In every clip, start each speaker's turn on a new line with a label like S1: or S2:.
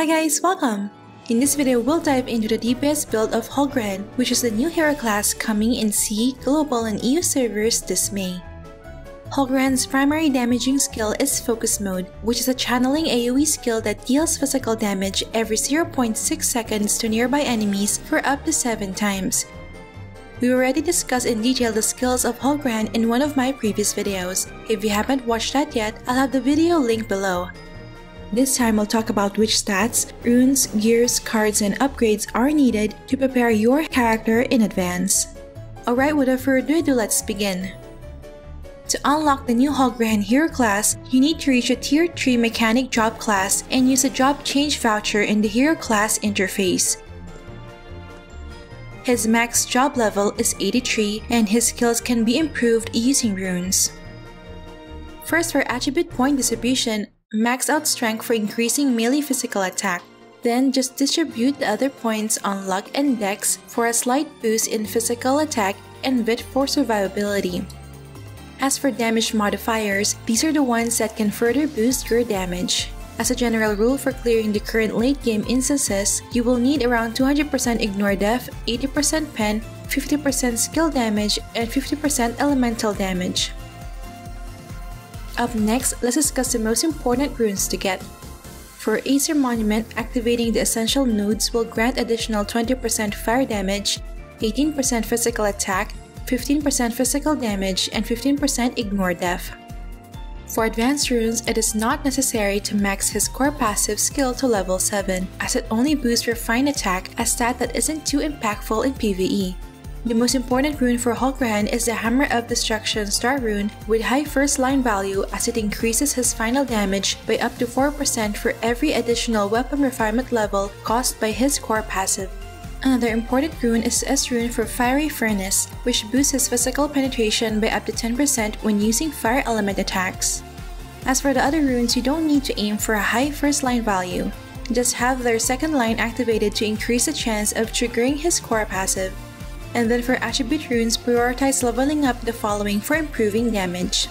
S1: Hi guys, welcome! In this video, we'll dive into the DPS build of Hollgrehenn, which is the new hero class coming in SEA, Global, and EU servers this May. Hollgrehenn's primary damaging skill is Focus Mode, which is a channeling AoE skill that deals physical damage every 0.6 seconds to nearby enemies for up to 7 times. We already discussed in detail the skills of Hollgrehenn in one of my previous videos. If you haven't watched that yet, I'll have the video linked below. This time we'll talk about which stats, runes, gears, cards, and upgrades are needed to prepare your character in advance. Alright, without further ado, let's begin. To unlock the new Hollgrehenn Hero class, you need to reach a Tier 3 Mechanic Job class and use a job change voucher in the Hero class interface. His max job level is 83 and his skills can be improved using runes. First for attribute point distribution, Max out strength for increasing melee physical attack. Then just distribute the other points on luck and dex for a slight boost in physical attack and wit for survivability. As for damage modifiers, these are the ones that can further boost your damage. As a general rule for clearing the current late game instances, you will need around 200% ignore def, 80% pen, 50% skill damage, and 50% elemental damage. Up next, let's discuss the most important runes to get. For Aesir Monument, activating the essential nodes will grant additional 20% fire damage, 18% physical attack, 15% physical damage, and 15% ignore def. For advanced runes, it is not necessary to max his core passive skill to level 7, as it only boosts refined attack, a stat that isn't too impactful in PvE. The most important rune for Hollgrehenn is the Hammer of Destruction star rune with high first line value as it increases his final damage by up to 4% for every additional weapon refinement level caused by his core passive. Another important rune is S rune for Fiery Furnace, which boosts his physical penetration by up to 10% when using fire element attacks. As for the other runes, you don't need to aim for a high first line value. Just have their second line activated to increase the chance of triggering his core passive and then for attribute runes, prioritize leveling up the following for improving damage.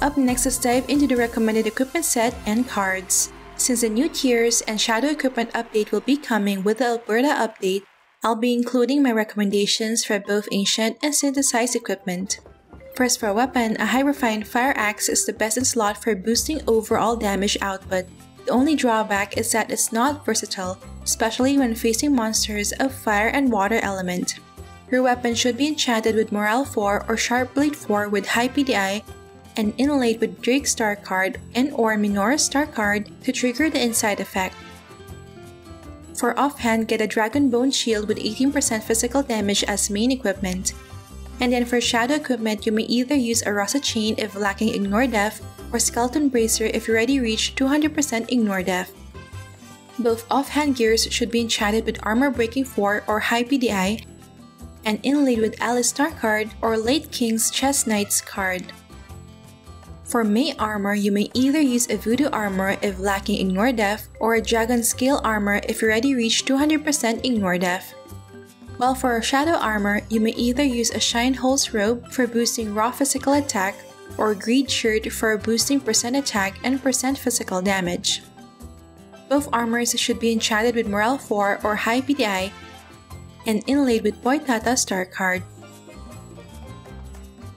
S1: Up next, let's dive into the recommended equipment set and cards. Since the new tiers and shadow equipment update will be coming with the Alberta update, I'll be including my recommendations for both ancient and synthesized equipment. First for a weapon, a high refined fire axe is the best in slot for boosting overall damage output. The only drawback is that it's not versatile, especially when facing monsters of fire and water element. Your weapon should be enchanted with Morale 4 or Sharp Blade 4 with high PDI and inlaid with Drake Star card and or Minoru Star card to trigger the inside effect. For offhand, get a Dragon Bone Shield with 18% physical damage as main equipment. And then for shadow equipment, you may either use a Rasa Chain if lacking Ignore Def or Skeleton Bracer if you already reach 200% Ignore Def. Both offhand gears should be enchanted with Armor Breaking 4 or High PDI, and inlaid with Alice Star card or Late King's Chess Knights card. For May armor, you may either use a Voodoo armor if lacking Ignore Def, or a Dragon Scale armor if you already reached 200% Ignore Def. While for a Shadow armor, you may either use a Shine Holes robe for boosting raw physical attack, or Greed shirt for boosting percent attack and percent physical damage. Both armors should be enchanted with Morale 4 or High PDI and inlaid with Boitata Star card.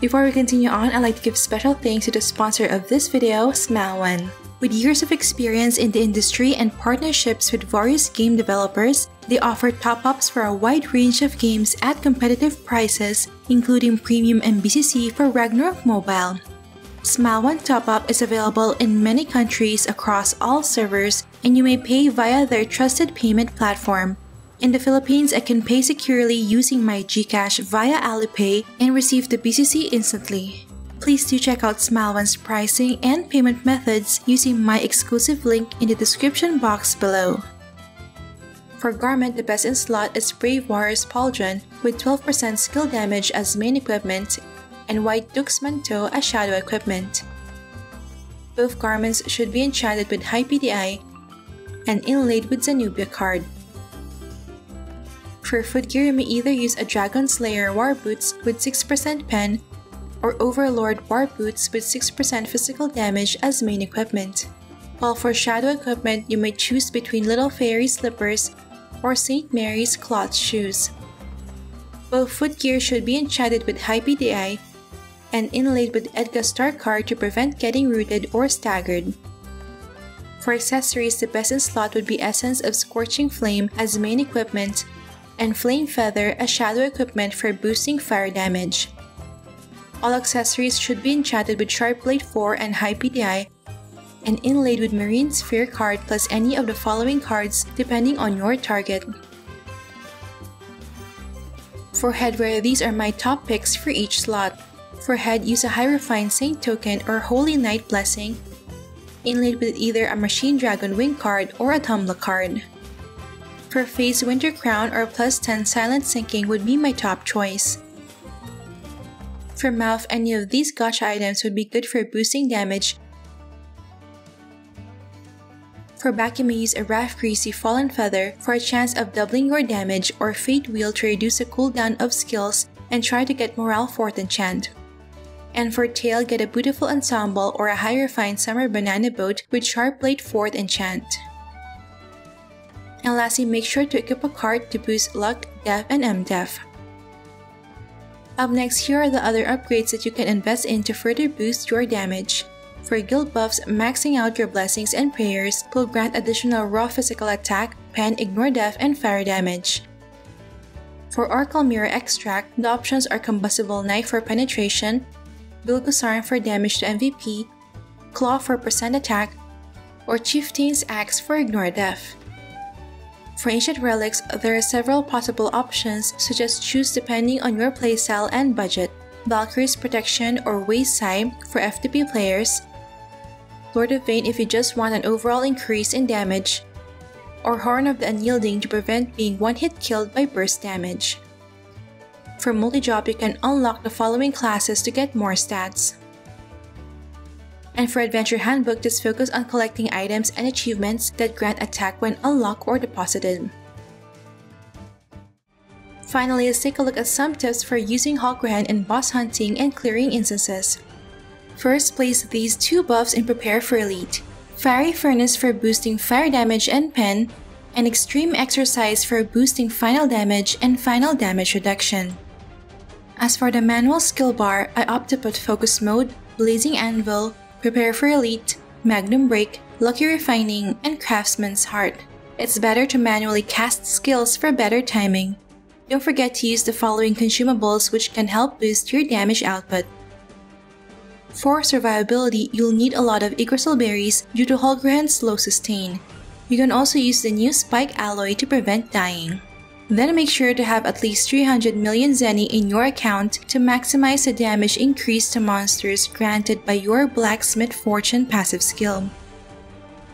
S1: Before we continue on, I'd like to give special thanks to the sponsor of this video, Smile1. With years of experience in the industry and partnerships with various game developers, they offer top-ups for a wide range of games at competitive prices, including premium and BCC for Ragnarok Mobile. Smile One Top Up is available in many countries across all servers, and you may pay via their trusted payment platform. In the Philippines, I can pay securely using my GCash via Alipay and receive the BCC instantly. Please do check out Smile One's pricing and payment methods using my exclusive link in the description box below. For Garment, the best in slot is Brave Warrior's Pauldron with 12% skill damage as main equipment and White Duke's Manteau as shadow equipment. Both garments should be enchanted with high PDI and inlaid with Zenobia card. For footgear, you may either use a Dragon Slayer War Boots with 6% pen or Overlord War Boots with 6% physical damage as main equipment. while for shadow equipment you may choose between Little Fairy slippers or St. Mary's cloth shoes. Both footgear should be enchanted with high PDI and inlaid with Edgar Star card to prevent getting rooted or staggered. For accessories, the best in slot would be Essence of Scorching Flame as main equipment and Flame Feather as shadow equipment for boosting fire damage. All accessories should be enchanted with Sharp Blade 4 and High PDI and inlaid with Marine Sphere card plus any of the following cards depending on your target. For headwear, these are my top picks for each slot. For head, use a high refined Saint token or Holy Knight blessing, inlaid with either a Machine Dragon wing card or a Tumbler card. For face, Winter Crown or plus 10 Silent Sinking would be my top choice. For mouth, any of these gacha items would be good for boosting damage. For back, may use a Wrath Greasy Fallen Feather for a chance of doubling your damage or Fate Wheel to reduce the cooldown of skills and try to get Morale 4th enchant. And for tail, get a beautiful ensemble or a high refined summer banana boat with sharp blade 4th enchant. And lastly, make sure to equip a card to boost luck, def, and mdef. Up next, here are the other upgrades that you can invest in to further boost your damage. For guild buffs, maxing out your blessings and prayers will grant additional raw physical attack, pen, ignore def, and fire damage. For Oracle Mirror Extract, the options are Combustible Knife for penetration, Bilgusarn for damage to MVP, Claw for percent attack, or Chieftain's Axe for ignore def. For ancient relics, there are several possible options such as choose depending on your playstyle and budget. Valkyrie's Protection or waste Wayside for FTP players, Of Vain if you just want an overall increase in damage, or Horn of the Unyielding to prevent being one-hit killed by burst damage. For multi-job, you can unlock the following classes to get more stats. And for Adventure Handbook, just focus on collecting items and achievements that grant attack when unlocked or deposited. Finally, let's take a look at some tips for using Hollgrehenn in boss hunting and clearing instances. First, place these two buffs and prepare for Elite. Fiery Furnace for boosting fire damage and pen, and Extreme Exercise for boosting final damage and final damage reduction. As for the manual skill bar, I opt to put Focus Mode, Blazing Anvil, Prepare for Elite, Magnum Break, Lucky Refining, and Craftsman's Heart. It's better to manually cast skills for better timing. Don't forget to use the following consumables which can help boost your damage output. For survivability, you'll need a lot of Yggdrasil berries due to Hollgrehenn's slow sustain. You can also use the new Spike alloy to prevent dying. Then make sure to have at least 300 million Zenny in your account to maximize the damage increase to monsters granted by your Blacksmith Fortune passive skill.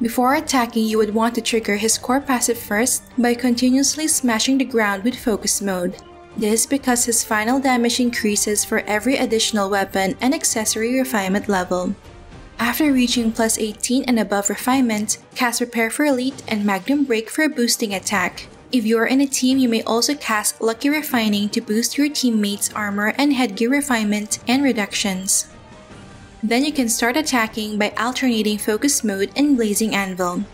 S1: Before attacking, you would want to trigger his core passive first by continuously smashing the ground with focus mode. This because his final damage increases for every additional weapon and accessory refinement level. After reaching plus 18 and above refinement, cast Prepare for Elite and Magnum Break for a boosting attack. If you are in a team, you may also cast Lucky Refining to boost your teammates' armor and headgear refinement and reductions. Then you can start attacking by alternating Focus Mode and Blazing Anvil.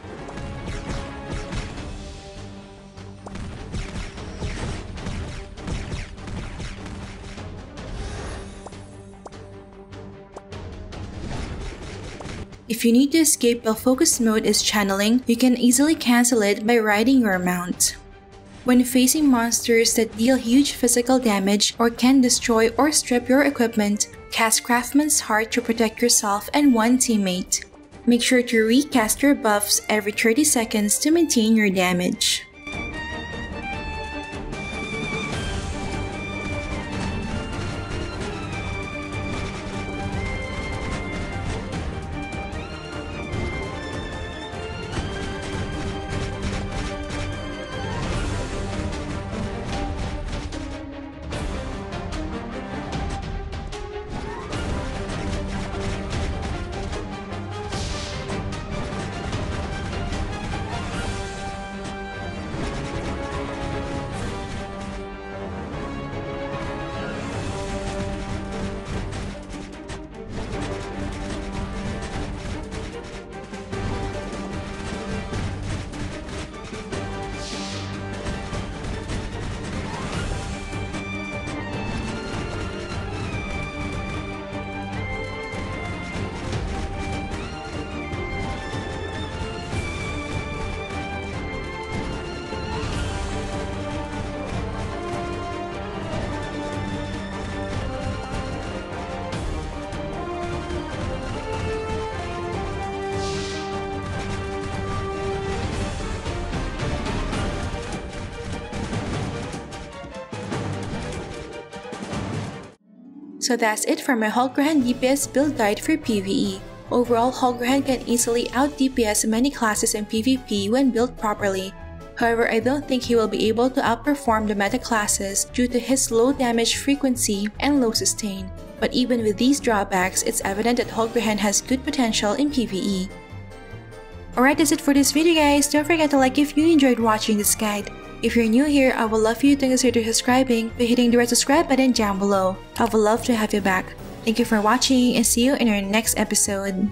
S1: If you need to escape while focus mode is channeling, you can easily cancel it by riding your mount. When facing monsters that deal huge physical damage or can destroy or strip your equipment, cast Craftsman's Heart to protect yourself and one teammate. Make sure to recast your buffs every 30 seconds to maintain your damage. So that's it for my Hollgrehenn DPS build guide for PvE. Overall, Hollgrehenn can easily out DPS many classes in PvP when built properly. However, I don't think he will be able to outperform the meta classes due to his low damage frequency and low sustain. But even with these drawbacks, it's evident that Hollgrehenn has good potential in PvE. Alright, that's it for this video guys. Don't forget to like if you enjoyed watching this guide. If you're new here, I would love for you to consider subscribing by hitting the red subscribe button down below. I would love to have you back. Thank you for watching and see you in our next episode.